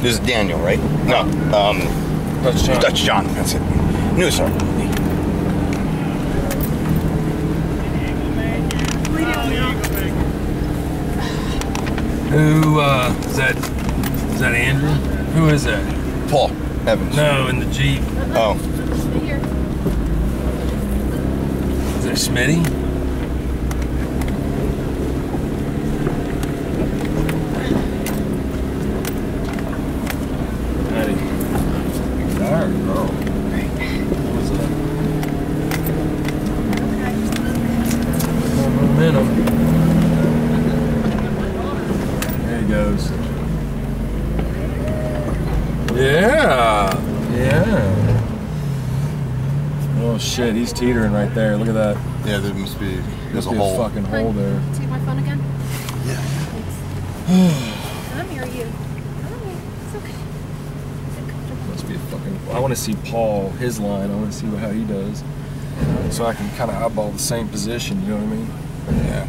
This is Daniel, right? No, um, Dutch John. Dutch John. That's it. New sir. Who uh, is that? Is that Andrew? Who is that? Paul Evans. No, in the Jeep. Oh, Is that Smitty? Momentum. There he goes. Yeah. Yeah. Oh shit, he's teetering right there. Look at that. yeah. There must be. There's Must a be hole. fucking hole there. Take my phone again. Yeah. Thanks. I'm here. You. It's okay. Sit. Must be a fucking. I want to see Paul his line. I want to see how he does, so I can kind of eyeball the same position. You know what I mean? Yeah.